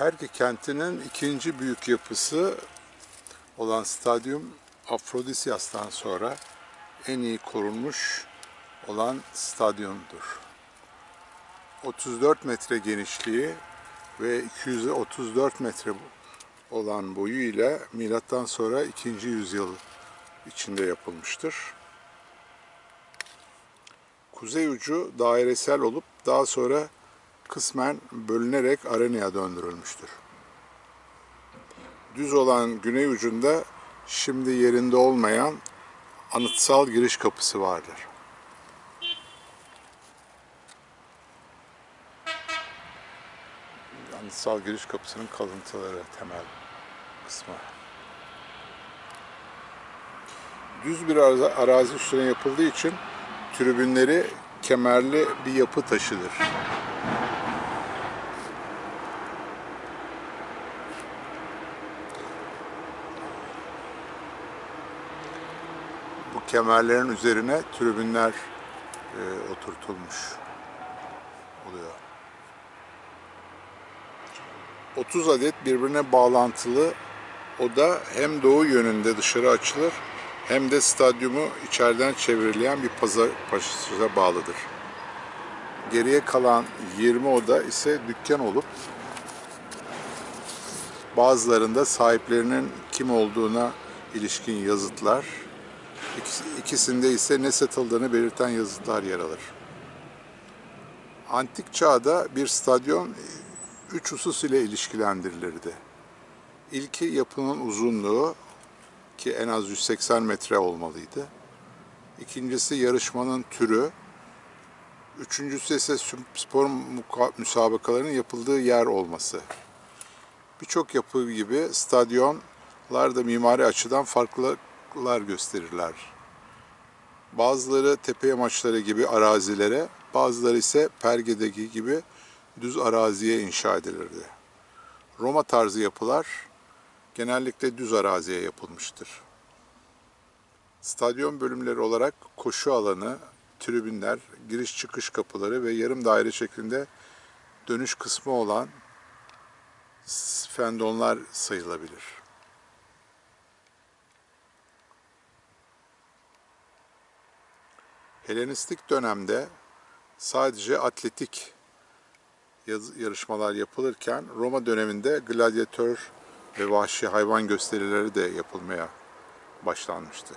Perge kentinin ikinci büyük yapısı olan stadyum Afrodisias'tan sonra en iyi korunmuş olan stadyumdur. 34 metre genişliği ve 234 metre olan boyu ile milattan sonra 2. yüzyıl içinde yapılmıştır. Kuzey ucu dairesel olup daha sonra kısmen bölünerek arenaya döndürülmüştür. Düz olan güney ucunda şimdi yerinde olmayan anıtsal giriş kapısı vardır. Anıtsal giriş kapısının kalıntıları temel kısmı. Düz bir arazi, üstüne yapıldığı için tribünleri kemerli bir yapı taşıdır. Bu kemerlerin üzerine tribünler e, oturtulmuş oluyor. 30 adet birbirine bağlantılı oda hem doğu yönünde dışarı açılır hem de stadyumu içeriden çevreleyen bir pazar pasaja bağlıdır. Geriye kalan 20 oda ise dükkan olup bazılarında sahiplerinin kim olduğuna ilişkin yazıtlar, ikisinde ise ne satıldığını belirten yazıtlar yer alır. Antik çağda bir stadyon üç husus ile ilişkilendirilirdi. İlki yapının uzunluğu ki en az 180 metre olmalıydı. İkincisi yarışmanın türü. Üçüncüsü ise spor müsabakalarının yapıldığı yer olması. Birçok yapı gibi stadyonlar da mimari açıdan farklılıklar gösterirler. Bazıları tepe yamaçları gibi arazilere, bazıları ise Perge'deki gibi düz araziye inşa edilirdi. Roma tarzı yapılar genellikle düz araziye yapılmıştır. Stadyum bölümleri olarak koşu alanı, tribünler, giriş çıkış kapıları ve yarım daire şeklinde dönüş kısmı olan fendonlar sayılabilir. Helenistik dönemde sadece atletik yarışmalar yapılırken Roma döneminde gladyatör ve vahşi hayvan gösterileri de yapılmaya başlanmıştı.